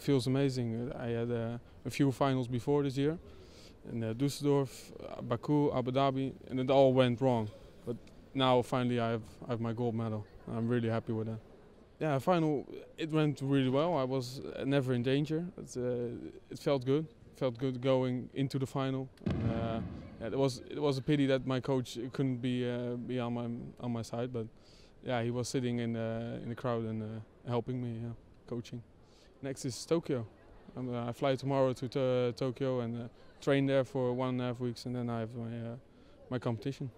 it feels amazing. I had uh, a few finals before this year in uh, Düsseldorf, uh, Baku, Abu Dhabi, and it all went wrong. But now finally I have, I have my gold medal. I'm really happy with that. Yeah, final it went really well. I was uh, never in danger. It, uh, it felt good. felt good going into the final. And, uh, yeah, it was it was a pity that my coach couldn't be uh, be on my on my side, but yeah, he was sitting in uh, in the crowd and helping me, yeah, coaching. Next is Tokyo. I'm, uh, I fly tomorrow to to Tokyo and uh, train there for one and a half weeks, and then I have my uh, my competition.